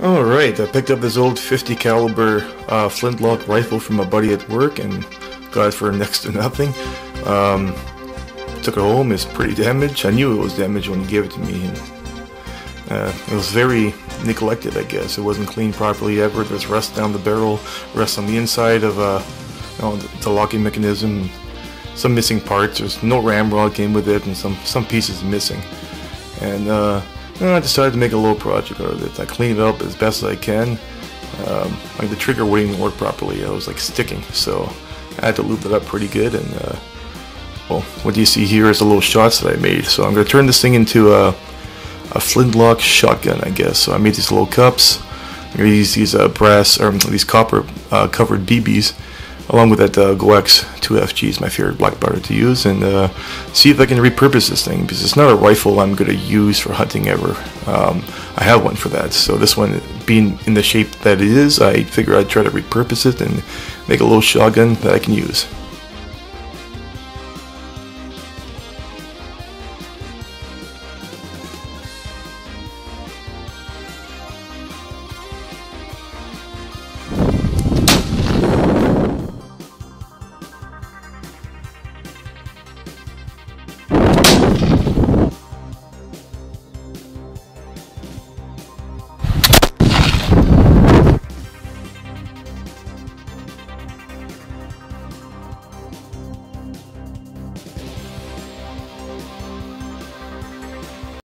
Alright, I picked up this old 50 caliber uh, flintlock rifle from a buddy at work and got it for next to nothing. Um, took it home, it's pretty damaged. I knew it was damaged when he gave it to me. And, uh, it was very neglected, I guess. It wasn't cleaned properly ever. There's rust down the barrel, rust on the inside of uh, you know, the locking mechanism, some missing parts. There's no ramrod came with it, and some some pieces missing. And uh, I decided to make a little project out of it. I cleaned it up as best as I can. Um, like the trigger wouldn't work properly. It was like sticking, so I had to lube it up pretty good. And uh, well, what you see here is the little shots that I made. So I'm going to turn this thing into a, a flintlock shotgun, I guess. So I made these little cups. I'm to use these uh, brass or these copper uh, covered BBs along with that uh, Goex 2FG is my favorite black powder to use, and uh, see if I can repurpose this thing because it's not a rifle I'm going to use for hunting ever. Um, I have one for that, so this one being in the shape that it is, I figure I'd try to repurpose it and make a little shotgun that I can use.